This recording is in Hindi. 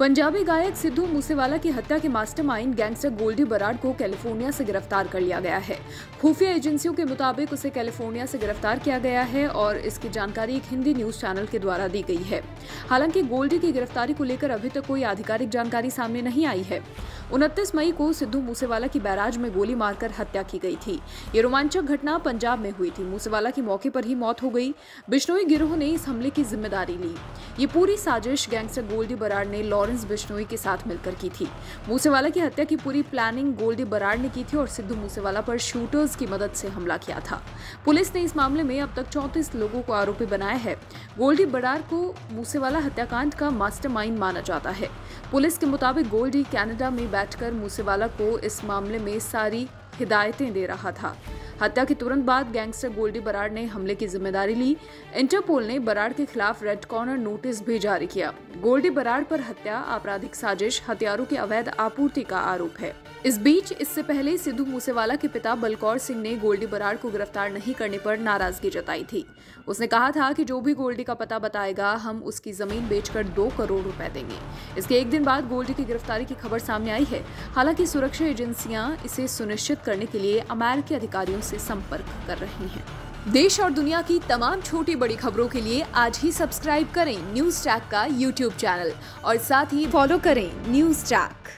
पंजाबी गायक सिद्धू मूसेवाला की हत्या के मास्टरमाइंड गैंगस्टर गोल्डी बराड को कैलिफ़ोर्निया से गिरफ़्तार कर लिया गया है। खुफिया एजेंसियों के मुताबिक उसे कैलिफ़ोर्निया से गिरफ़्तार किया गया है और इसकी जानकारी एक हिंदी न्यूज़ चैनल के द्वारा दी गई है। हालाँकि गोल्डी की गिरफ्तारी को लेकर अभी तक कोई आधिकारिक जानकारी सामने नहीं आई है। उनतीस मई को सिद्धू मूसेवाला की बैराज में गोली मारकर हत्या की गई थी। ये रोमांचक घटना पंजाब में हुई थी। मूसेवाला की मौके पर ही मौत हो गई। बिश्नोई गिरोह ने इस हमले की ज़िम्मेदारी ली। ये पूरी साजिश गैंगस्टर गोल्डी बराड ने लॉरेंस बिश्नोई के साथ मिलकर की थी। मूसेवाला की हत्या की पूरी प्लानिंग गोल्डी बराड ने की थी और सिद्धू मूसेवाला पर शूटर्स की मदद से हमला किया था। पुलिस ने इस मामले में अब तक चौंतीस लोगों को आरोपी बनाया है। गोल्डी बडार को मूसेवाला हत्याकांड का मास्टरमाइंड माना जाता है। पुलिस के मुताबिक गोल्डी कनाडा में बैठकर मूसेवाला को इस मामले में सारी हिदायतें दे रहा था। हत्या के तुरंत बाद गैंगस्टर गोल्डी बराड़ ने हमले की ज़िम्मेदारी ली। इंटरपोल ने बराड़ के खिलाफ रेड कॉर्नर नोटिस भी जारी किया। गोल्डी बराड़ पर हत्या, आपराधिक साजिश, हथियारों की अवैध आपूर्ति का आरोप है। इस बीच, इससे पहले सिद्धू मूसेवाला के पिता बलकौर सिंह ने गोल्डी बराड़ को गिरफ़्तार नहीं करने पर नाराज़गी जताई थी। उसने कहा था कि जो भी गोल्डी का पता बताएगा, हम उसकी ज़मीन बेचकर दो करोड़ रुपए देंगे। इसके एक दिन बाद गोल्डी की गिरफ्तारी की खबर सामने आई है। हालाँकि सुरक्षा एजेंसियाँ इसे सुनिश्चित करने के लिए अमेरिकी अधिकारियों से संपर्क कर रही हैं। देश और दुनिया की तमाम छोटी बड़ी खबरों के लिए आज ही सब्सक्राइब करें न्यूज़ टैक का यूट्यूब चैनल और साथ ही फॉलो करें न्यूज़ टैक